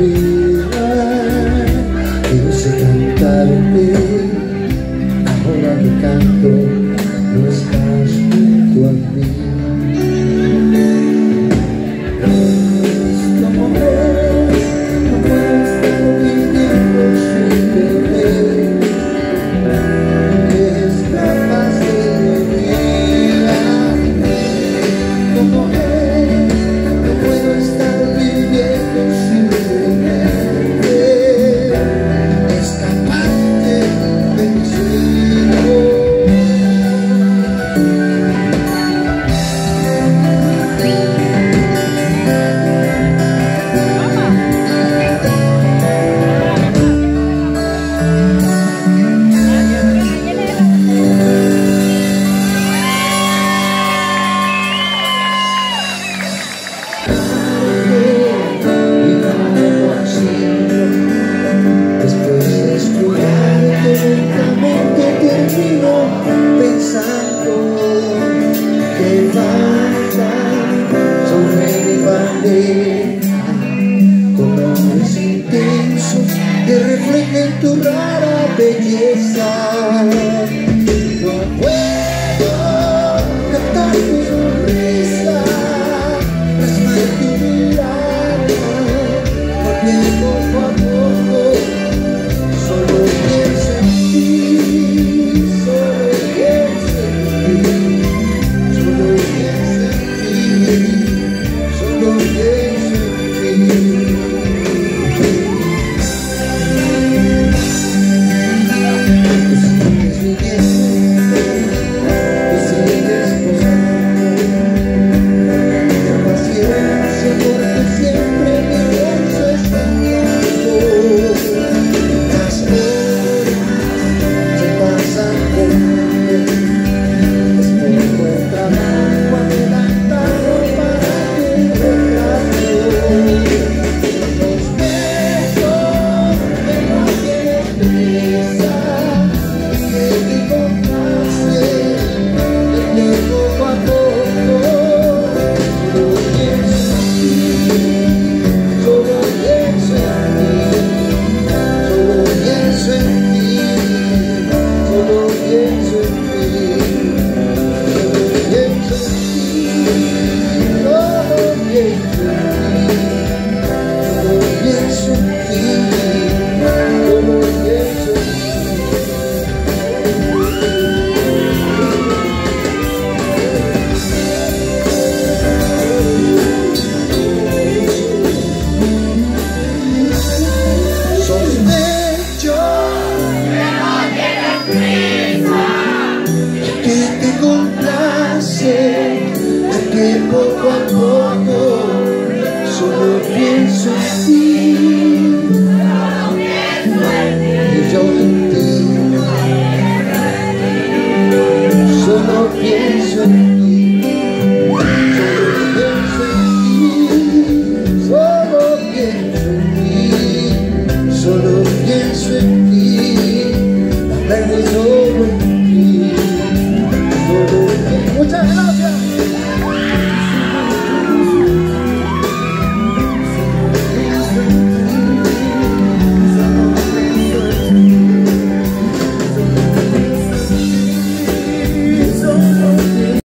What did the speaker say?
vida, y no sé cantar en mí, ahora que canto. Marta, son rey de bandera, con hombres intensos que reflejen tu rara belleza. Deus. Jesus.